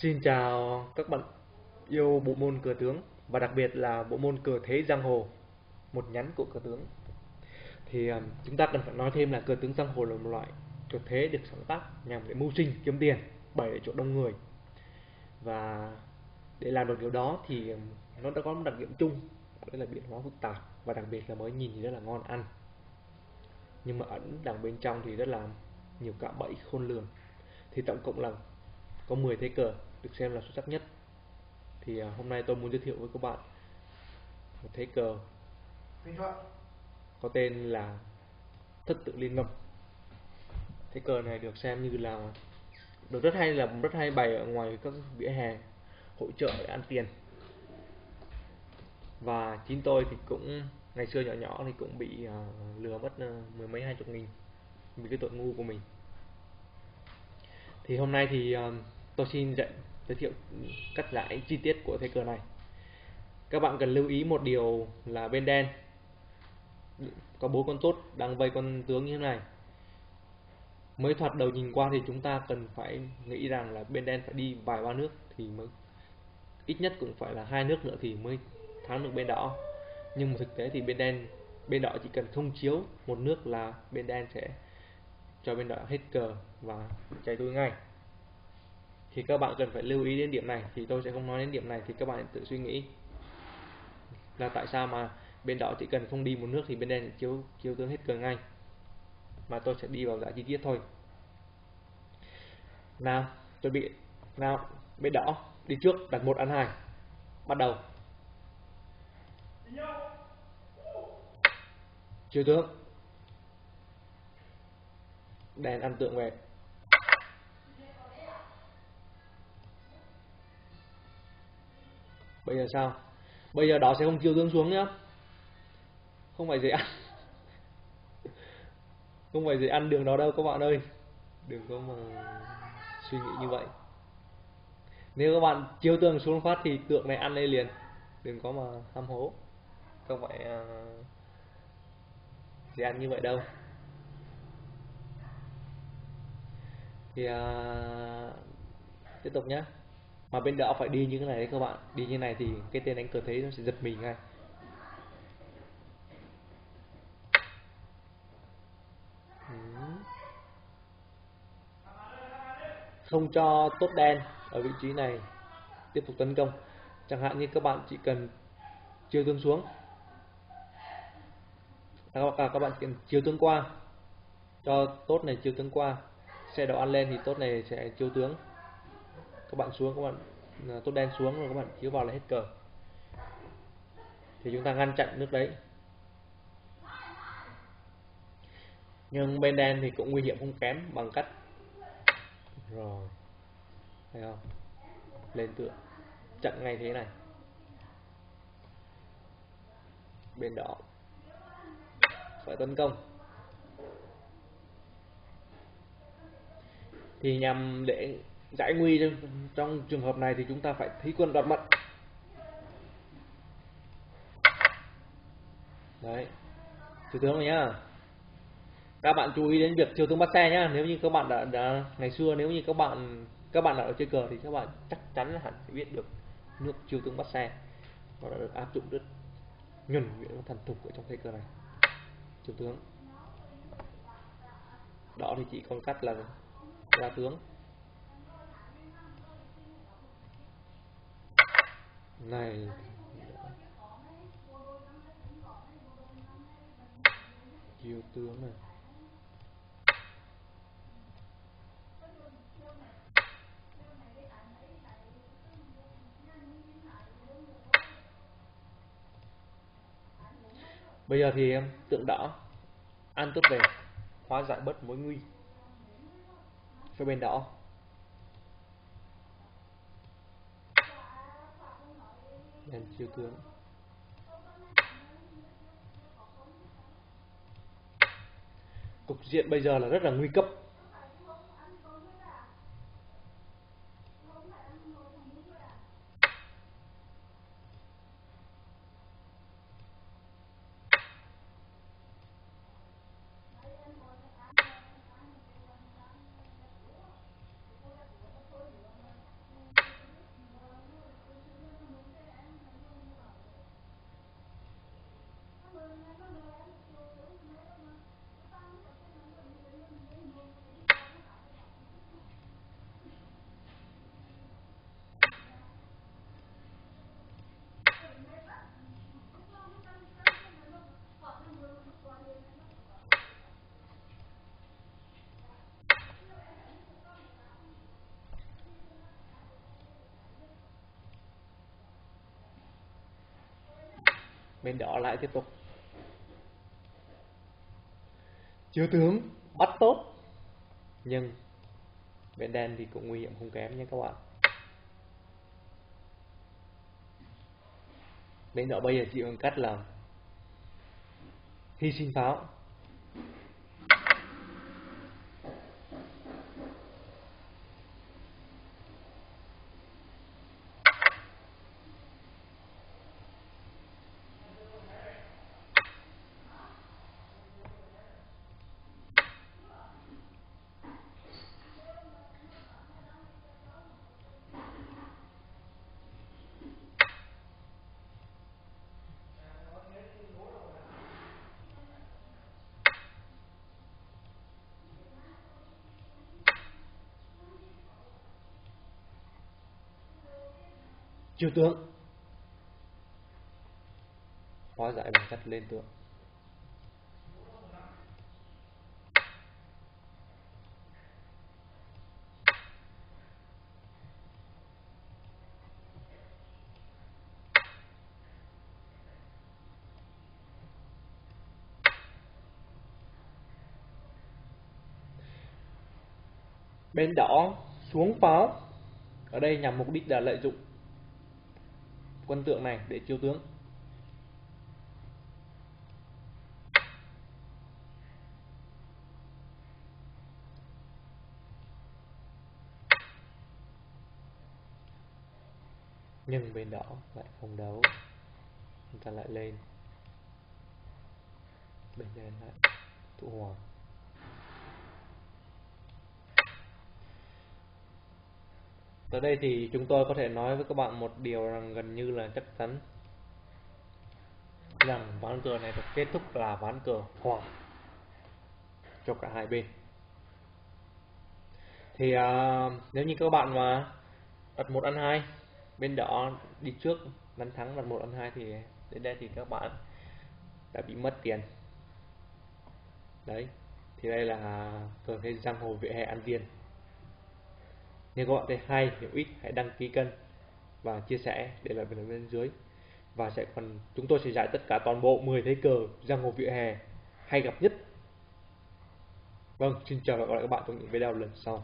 Xin chào các bạn yêu bộ môn cờ tướng và đặc biệt là bộ môn cờ thế giang hồ, một nhánh của cờ tướng. Thì um, chúng ta cần phải nói thêm là cờ tướng giang hồ là một loại cờ thế được sáng tác nhằm để mưu sinh kiếm tiền, bày để chỗ đông người. Và để làm được điều đó thì à, nó đã có một đặc điểm chung, đó là biến hóa phức tạp và đặc biệt là mới nhìn thì rất là ngon ăn. Nhưng mà ẩn đằng bên trong thì rất là nhiều cạm bẫy khôn lường. Thì tổng cộng là có 10 thế cờ được xem là xuất sắc nhất. Thì à, hôm nay tôi muốn giới thiệu với các bạn một thế cờ. Có tên là thất tự liên ngâm thế cờ này được xem như là được rất hay là rất hay bày ở ngoài các vỉa hè hội trợ để ăn tiền. Và chính tôi thì cũng ngày xưa nhỏ nhỏ thì cũng bị uh, lừa mất uh, mười mấy hai chục nghìn vì cái tội ngu của mình. Thì hôm nay thì uh, tôi xin dạy giới thiệu cắt giải chi tiết của thế cờ này. Các bạn cần lưu ý một điều là bên đen, có bốn con tốt đang vây con tướng như thế này. Mới thoạt đầu nhìn qua thì chúng ta cần phải nghĩ rằng là bên đen phải đi vài ba nước thì mới, ít nhất cũng phải là hai nước nữa thì mới thắng được bên đỏ. Nhưng mà thực tế thì bên đen, bên đỏ chỉ cần không chiếu một nước là bên đen sẽ cho bên đỏ hết cờ và chạy tôi ngay thì các bạn cần phải lưu ý đến điểm này. Thì tôi sẽ không nói đến điểm này, thì các bạn tự suy nghĩ. Là tại sao mà bên đỏ chỉ cần không đi một nước thì bên đen chiếu chiếu tướng hết cờ ngay. Mà tôi sẽ đi vào giải chi tiết thôi. Nào chuẩn bị, nào, bên đỏ đi trước, đặt một, ăn hai. Bắt đầu. Chiếu tướng. Đèn ăn tượng về. Bây giờ sao? Bây giờ đó sẽ không chiều tướng xuống nhá. Không phải dễ ăn. Không phải dễ ăn đường đó đâu các bạn ơi. Đừng có mà suy nghĩ như vậy. Nếu các bạn chiếu tường xuống phát thì tượng này ăn lên liền. Đừng có mà ham hố. Không phải uh, dễ ăn như vậy đâu. Thì uh, tiếp tục nhé mà bên đỏ phải đi như thế này đấy các bạn. Đi như này thì cái tên đánh cờ thế nó sẽ giật mình ngay. Ừ. Không cho tốt đen ở vị trí này tiếp tục tấn công. Chẳng hạn như các bạn chỉ cần chiều tương xuống. À, các bạn à, các bạn chỉ cần chiều tướng qua. Cho tốt này chiều tướng qua. Xe đỏ ăn lên thì tốt này sẽ chiếu tướng các bạn xuống, các bạn à, tốt đen xuống rồi các bạn chiếu vào là hết cờ. Thì chúng ta ngăn chặn nước đấy. Nhưng bên đen thì cũng nguy hiểm không kém bằng cách rồi. Thấy không? Lên tượng chặn ngay thế này. Bên đỏ phải tấn công. Thì nhằm để giải nguy trong, trong trường hợp này thì chúng ta phải thí quân đoạt mật đấy. Thủ tướng rồi nhá. Các bạn chú ý đến việc chiều tướng bắt xe nhá. Nếu như các bạn đã, đã ngày xưa nếu như các bạn các bạn đã ở chơi cờ thì các bạn chắc chắn là hẳn sẽ biết được nước chiều tướng bắt xe. Nó đã được áp dụng rất nhuần nhuyễn thần thục ở trong thế cờ này. Chiều tướng. Đó thì chỉ còn cách là ra tướng. Này. Chiêu tướng này. Bây giờ thì em tượng đỏ, ăn tốt về, hóa giải bớt mối nguy. Cho bên đỏ. Đèn chiếu tướng cục diện bây giờ là rất là nguy cấp. Bên đỏ lại tiếp tục. Chiếu tướng bắt tốt nhưng bên đen thì cũng nguy hiểm không kém nha các bạn. Bên đỏ bây giờ chịu bằng cách là hy sinh pháo chiêu tướng. Hóa giải bằng cách lên tượng bên đỏ xuống pháo ở đây nhằm mục đích là lợi dụng quân tượng này để chiêu tướng. Nhưng bên đỏ lại không đấu. Chúng ta lại lên. Bên đen lại tụ hoàng tới đây thì chúng tôi có thể nói với các bạn một điều rằng gần như là chắc chắn. Rằng ván cờ này được kết thúc là ván cờ hòa cho cả hai bên. Thì à, nếu như các bạn mà đặt một ăn hai bên đỏ đi trước đánh thắng đặt một ăn hai thì đến đây thì các bạn đã bị mất tiền. Đấy thì đây là cờ thế giang hồ vỉa hè ăn tiền nếu các bạn thấy hay, hiểu ích hãy đăng ký kênh và chia sẻ để lại bình luận bên dưới. Và sẽ còn, chúng tôi sẽ giải tất cả toàn bộ 10 thế cờ giang hồ vỉa hè hay gặp nhất. Vâng xin chào và gặp lại các bạn trong những video lần sau.